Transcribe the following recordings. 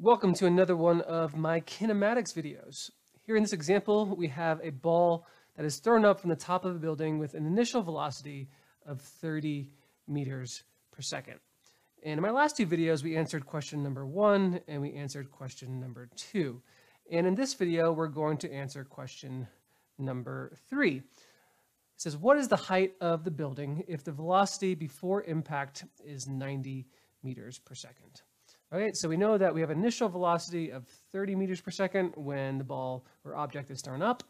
Welcome to another one of my kinematics videos. Here in this example, we have a ball that is thrown up from the top of a building with an initial velocity of 30 meters per second. And in my last two videos, we answered question number one and we answered question number two. And in this video, we're going to answer question number three. It says, what is the height of the building if the velocity before impact is 90 meters per second? Okay, so we know that we have an initial velocity of 30 meters per second when the ball or object is thrown up.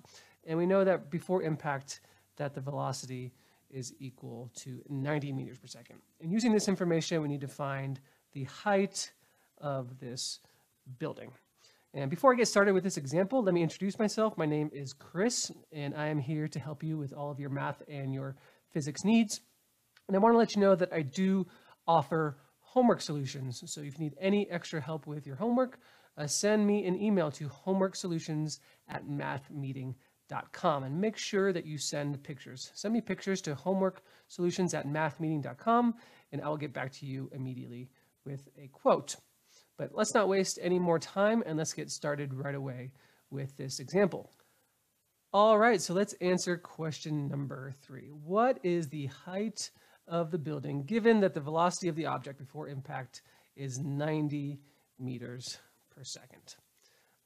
And we know that before impact that the velocity is equal to 90 meters per second. And using this information, we need to find the height of this building. And before I get started with this example, let me introduce myself. My name is Chris, and I am here to help you with all of your math and your physics needs. And I want to let you know that I do offer homework solutions. So if you need any extra help with your homework, uh, send me an email to homeworksolutions at mathmeeting.com and make sure that you send pictures. Send me pictures to homeworksolutions at mathmeeting.com and I will get back to you immediately with a quote. But let's not waste any more time and let's get started right away with this example. All right, so let's answer question number three. What is the height of the building, given that the velocity of the object before impact is 90 meters per second.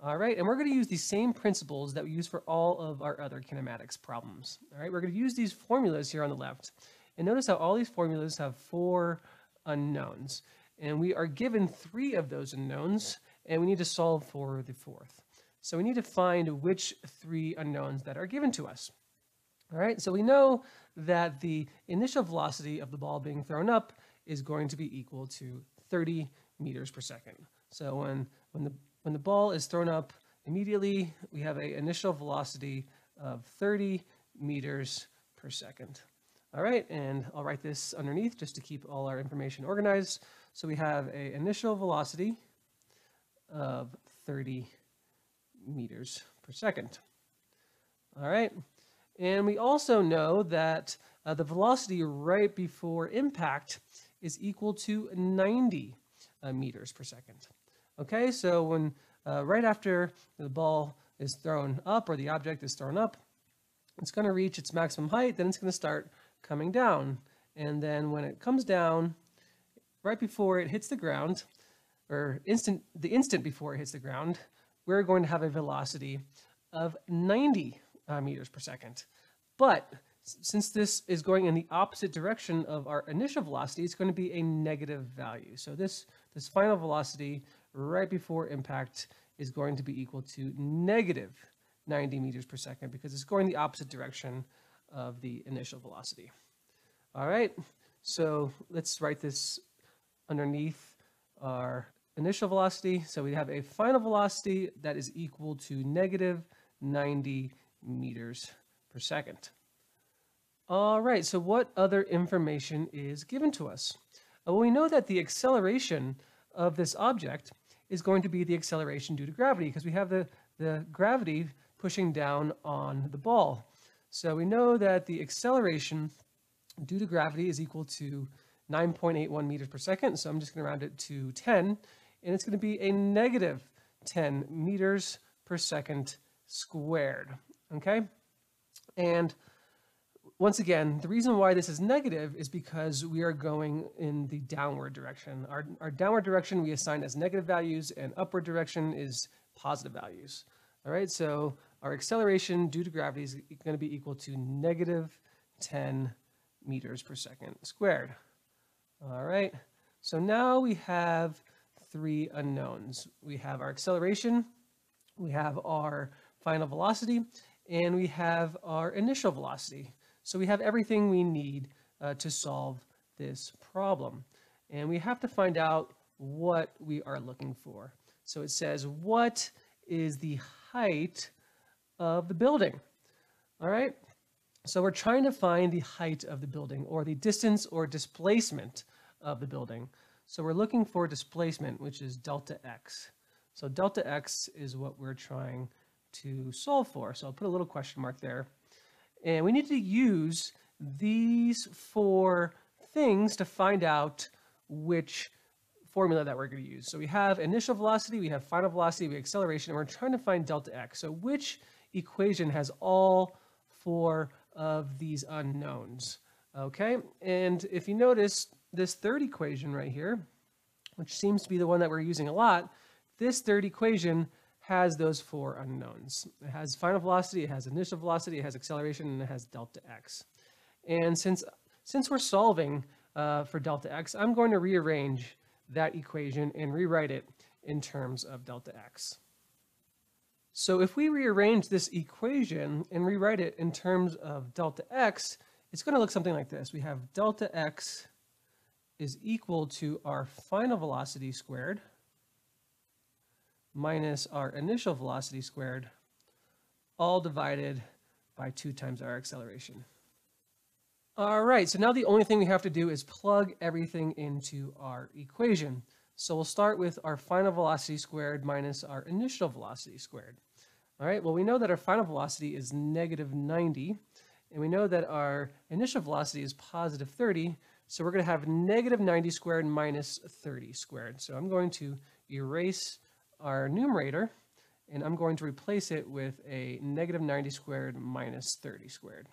All right, and we're going to use these same principles that we use for all of our other kinematics problems. All right, we're going to use these formulas here on the left. And notice how all these formulas have four unknowns. And we are given three of those unknowns, and we need to solve for the fourth. So we need to find which three unknowns that are given to us. All right, so we know that the initial velocity of the ball being thrown up is going to be equal to 30 meters per second. So when, when, the, when the ball is thrown up immediately, we have an initial velocity of 30 meters per second. All right, and I'll write this underneath just to keep all our information organized. So we have an initial velocity of 30 meters per second. All right, and we also know that uh, the velocity right before impact is equal to 90 uh, meters per second. Okay, so when uh, right after the ball is thrown up or the object is thrown up, it's going to reach its maximum height, then it's going to start coming down. And then when it comes down, right before it hits the ground, or instant the instant before it hits the ground, we're going to have a velocity of 90 uh, meters per second. But since this is going in the opposite direction of our initial velocity, it's going to be a negative value. So this, this final velocity right before impact is going to be equal to negative 90 meters per second because it's going the opposite direction of the initial velocity. All right, so let's write this underneath our initial velocity. So we have a final velocity that is equal to negative 90 meters per second. All right, so what other information is given to us? Well, we know that the acceleration of this object is going to be the acceleration due to gravity because we have the, the gravity pushing down on the ball. So we know that the acceleration due to gravity is equal to 9.81 meters per second. So I'm just going to round it to 10. And it's going to be a negative 10 meters per second squared. Okay? And once again, the reason why this is negative is because we are going in the downward direction. Our, our downward direction we assign as negative values and upward direction is positive values. All right, so our acceleration due to gravity is going to be equal to negative 10 meters per second squared. All right, so now we have three unknowns. We have our acceleration, we have our final velocity, and we have our initial velocity. So we have everything we need uh, to solve this problem. And we have to find out what we are looking for. So it says, what is the height of the building? All right. So we're trying to find the height of the building or the distance or displacement of the building. So we're looking for displacement, which is delta x. So delta x is what we're trying to solve for. So I'll put a little question mark there. And we need to use these four things to find out which formula that we're going to use. So we have initial velocity, we have final velocity, we have acceleration, and we're trying to find delta x. So which equation has all four of these unknowns? Okay, and if you notice this third equation right here, which seems to be the one that we're using a lot, this third equation has those four unknowns. It has final velocity, it has initial velocity, it has acceleration, and it has delta x. And since, since we're solving uh, for delta x, I'm going to rearrange that equation and rewrite it in terms of delta x. So if we rearrange this equation and rewrite it in terms of delta x, it's going to look something like this. We have delta x is equal to our final velocity squared minus our initial velocity squared, all divided by 2 times our acceleration. All right, so now the only thing we have to do is plug everything into our equation. So we'll start with our final velocity squared minus our initial velocity squared. All right, well, we know that our final velocity is negative 90, and we know that our initial velocity is positive 30, so we're going to have negative 90 squared minus 30 squared. So I'm going to erase our numerator, and I'm going to replace it with a negative 90 squared minus 30 squared.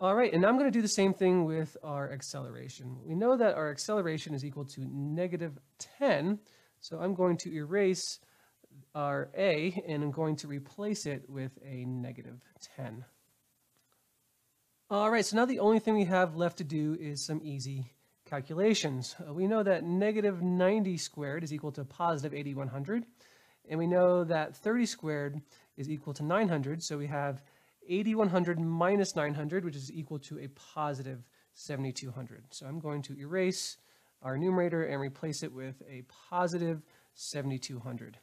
All right, and I'm going to do the same thing with our acceleration. We know that our acceleration is equal to negative 10, so I'm going to erase our a, and I'm going to replace it with a negative 10. All right, so now the only thing we have left to do is some easy calculations. Uh, we know that negative 90 squared is equal to positive 8100, and we know that 30 squared is equal to 900, so we have 8100 minus 900, which is equal to a positive 7200. So I'm going to erase our numerator and replace it with a positive 7200.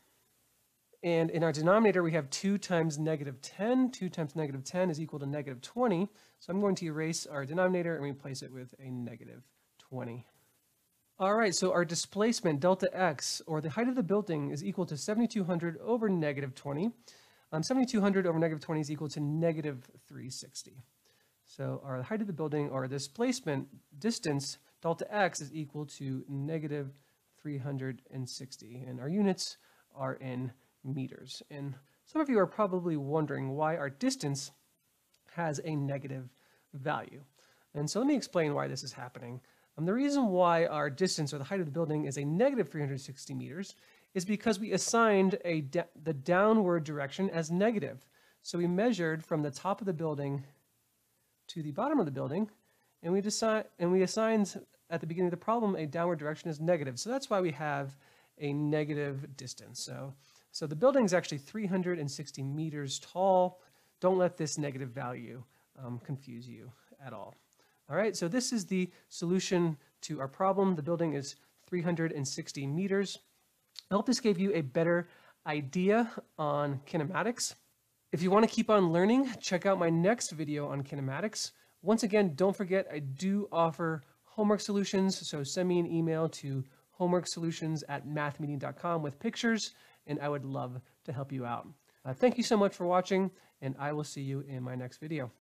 And in our denominator, we have 2 times negative 10. 2 times negative 10 is equal to negative 20. So I'm going to erase our denominator and replace it with a negative 20. All right, so our displacement, delta x, or the height of the building, is equal to 7,200 over negative 20. Um, 7,200 over negative 20 is equal to negative 360. So our height of the building, or displacement distance, delta x, is equal to negative 360. And our units are in meters. And some of you are probably wondering why our distance has a negative value. And so let me explain why this is happening. The reason why our distance or the height of the building is a negative 360 meters is because we assigned a the downward direction as negative. So we measured from the top of the building to the bottom of the building, and we decide and we assigned at the beginning of the problem a downward direction as negative. So that's why we have a negative distance. So so the building is actually 360 meters tall. Don't let this negative value um, confuse you at all. All right, so this is the solution to our problem. The building is 360 meters. I hope this gave you a better idea on kinematics. If you want to keep on learning, check out my next video on kinematics. Once again, don't forget I do offer homework solutions, so send me an email to homeworksolutions at mathmeeting.com with pictures, and I would love to help you out. Uh, thank you so much for watching, and I will see you in my next video.